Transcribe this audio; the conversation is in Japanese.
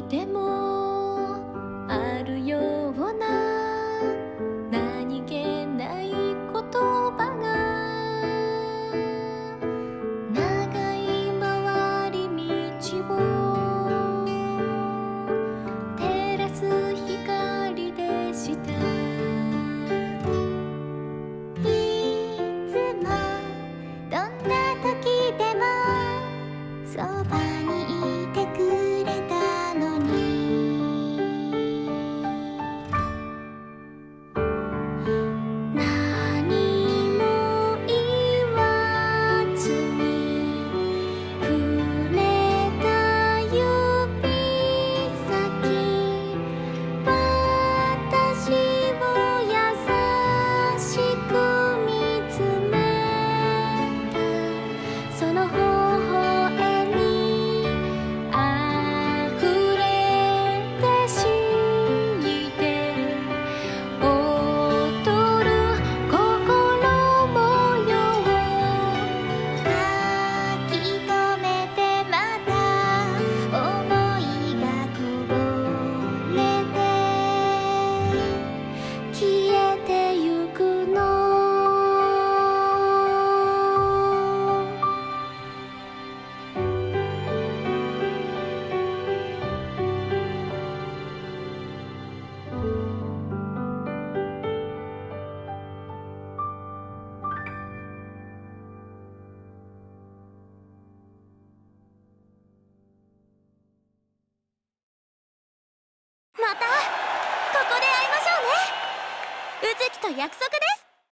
にでもあるような何気ない言葉が長い回り道を照らす光でした。いつもどんな時でもそばにいてくれこで会いましょうね。うずきと約束です。